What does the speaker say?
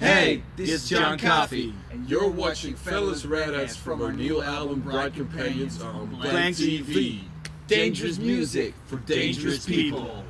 Hey, this is John Coffey, and you're watching Featherless Redheads from our new album Bright Companions on Blank TV. Dangerous music for dangerous people.